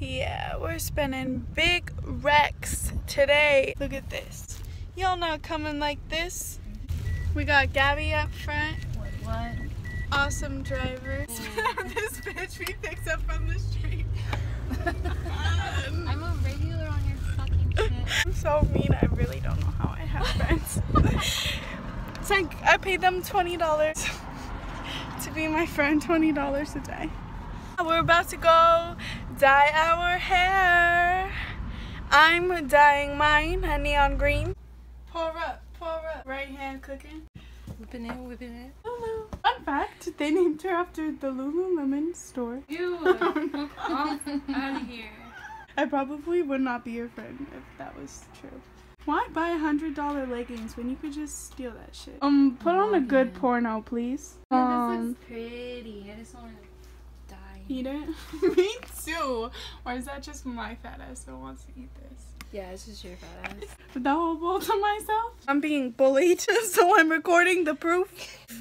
Yeah, we're spending big wrecks today. Look at this. Y'all not coming like this. We got Gabby up front. What? what? Awesome driver. this bitch we picked up from the street. Um, I'm a regular on your fucking shit. I'm so mean. I really don't know how I have friends. it's like I paid them twenty dollars to be my friend. Twenty dollars a day. We're about to go dye our hair. I'm dyeing mine a neon green. Pour up, pour up. Right hand cooking. Whipping it, whipping it. Hello. Fun fact: They named her after the Lululemon store. You. Off out of here. I probably would not be your friend if that was true. Why buy a hundred dollar leggings when you could just steal that shit? Um, put on a good porno, please. Yeah, this Um, looks pretty. I just want to die. eat it. Me too. Or is that just my fat ass that wants to eat this? Yeah, it's just your fat ass. With the whole bowl to myself. I'm being bullied, so I'm recording the proof.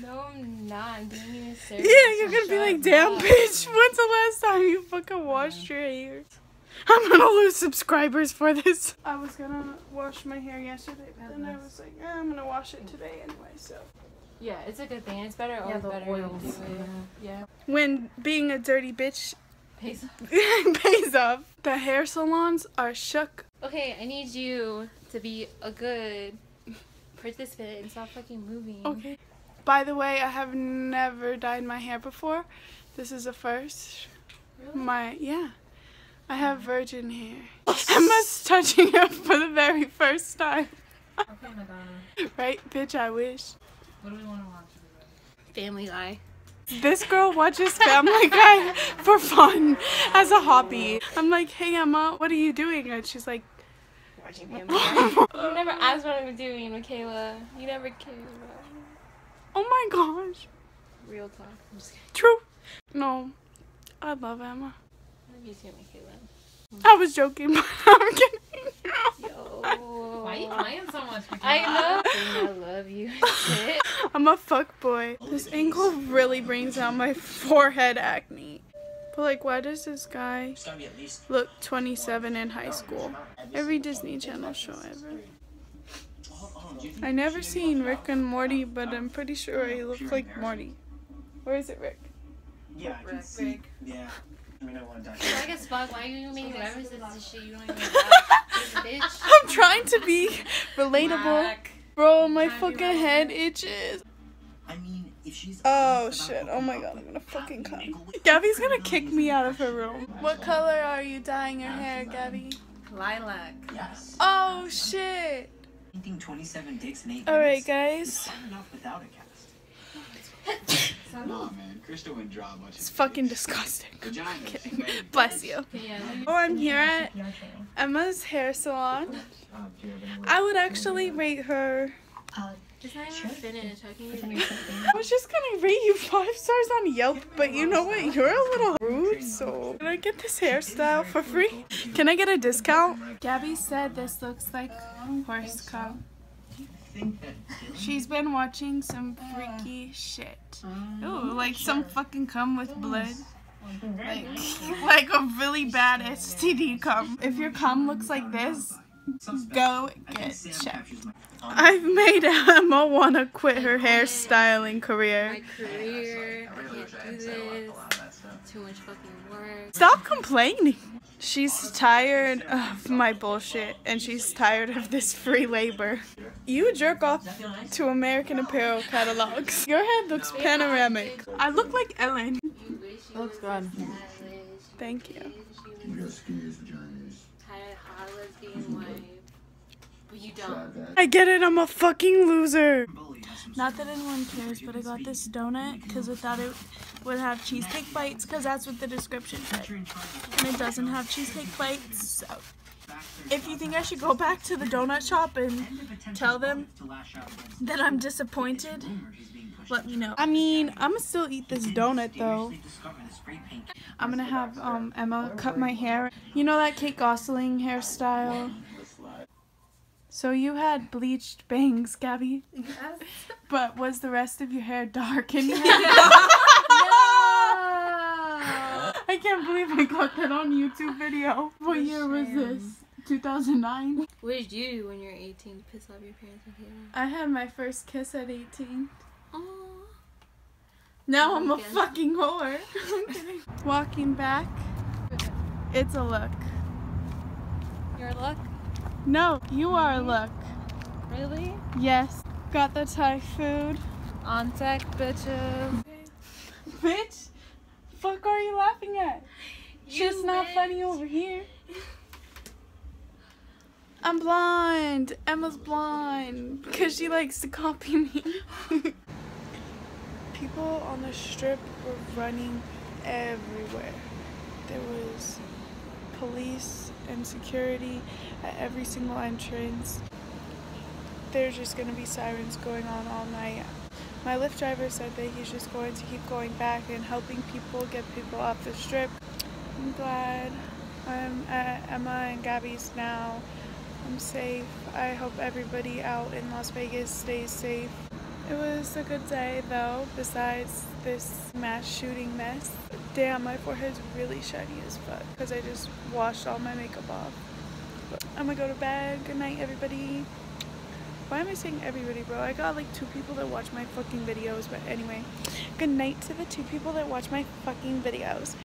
No, I'm not. I'm being you Yeah, you're gonna be like, damn, up. bitch. When's the last time you fucking washed your hair? I'm gonna lose subscribers for this. I was gonna wash my hair yesterday, but then I was like, eh, I'm gonna wash it today anyway. So Yeah, it's a good thing. It's better, always the better oils, do. Yeah. when being a dirty bitch Pays pays off, the hair salons are shook. Okay, I need you to be a good participant and stop fucking moving. Okay. By the way, I have never dyed my hair before. This is a first. Really? My yeah, I have mm. virgin hair. Emma's touching it for the very first time. Okay, Madonna. Right, bitch? I wish. What do we want to watch? Family Guy. This girl watches Family Guy for fun as a hobby. I'm like, hey Emma, what are you doing? And she's like, Watching Family Guy. you never asked what I'm doing, Mikaela. You never cared about me. oh my gosh, Real talk. I'm just kidding. true. No, I love Emma. I love you too, Mikaela. I was joking, but I'm kidding. Yo. Why are you playing so much? I know. I love you. I'm a fuck boy. This angle really brings out my forehead acne. But like, why does this guy look 27 in high school? Every Disney Channel show ever. I never seen Rick and Morty, but I'm pretty sure he looks like Morty. Where is it, Rick? Yeah, I can see. Rick. Yeah. I mean, I want to die. Like as fuck, why are you making references to shit you don't even know? Bitch. I'm trying to be relatable. Whack. Bro, my Trying to fucking head itches. I mean, if she's. Oh shit, oh my god, I'm gonna fucking come. Gabby's gonna kick me out of her room. What color are you dyeing your hair, Gabby? Lilac. Yes. Oh shit. Painting 27 dicks in 8 Alright, minutes. guys. It's fun enough without a cast. Nah, man. Krista wouldn't draw much. It's fucking disgusting. Vagina. Kidding. Bless you. Yeah. Oh, I'm here at Emma's hair salon. I would actually rate her. It's not even finished. How can you I was just gonna rate you five stars on Yelp, but you know what? You're a little rude, so. Can I get this hairstyle for free? Can I get a discount? Gabby said this looks like um, horse cum. Think that She's been watching some freaky shit. Ooh, like some fucking cum with blood. Like, like a really bad STD cum. If your cum looks like this, go get checked. I've made Emma wanna quit her hairstyling my career. career, I can't do this. Too much fucking work. Stop complaining. She's tired of my bullshit and she's tired of this free labor. You jerk off to American Apparel catalogs. Your head looks panoramic. I look like Ellen. You Looks good. Thank you. You got skinny vaginas. Had a hot lesbian wife. But you don't. Tried that. I get it, I'm a fucking loser. Not that anyone cares, but I got this donut because I thought it would have cheesecake bites because that's what the description said. And it doesn't have cheesecake bites, so if you think I should go back to the donut shop and tell them that I'm disappointed, let me know. I mean, I'm gonna still eat this donut though. I'm gonna have um, Emma cut my hair. You know that Kate Gosselin hairstyle? So you had bleached bangs, Gabby, Yes. but was the rest of your hair dark and you had I can't believe I got that on YouTube video. What For year was this? 2009. What did you do when you were 18 to piss off your parents and? I had my first kiss at 18. Aww. Now Oh I'm a God. fucking whore. I'm kidding. Walking back, it's a look. Your luck? No, you are a look. Really? Yes. Got the Thai food. On deck, bitches. Bitch, fuck are you laughing at? Shit's not funny over here. I'm blind. Emma's blind because she likes to copy me. People on the strip were running everywhere. There was police and security at every single entrance. There's just gonna be sirens going on all night. My Lyft driver said that he's just going to keep going back and helping people get people off the strip. I'm glad I'm at Emma and Gabby's now. I'm safe. I hope everybody out in Las Vegas stays safe. It was a good day though, besides this mass shooting mess. Damn, my forehead's really shiny as fuck because I just washed all my makeup off. I'm gonna go to bed. Good night, everybody. Why am I saying everybody, bro? I got like two people that watch my fucking videos, but anyway. Good night to the two people that watch my fucking videos.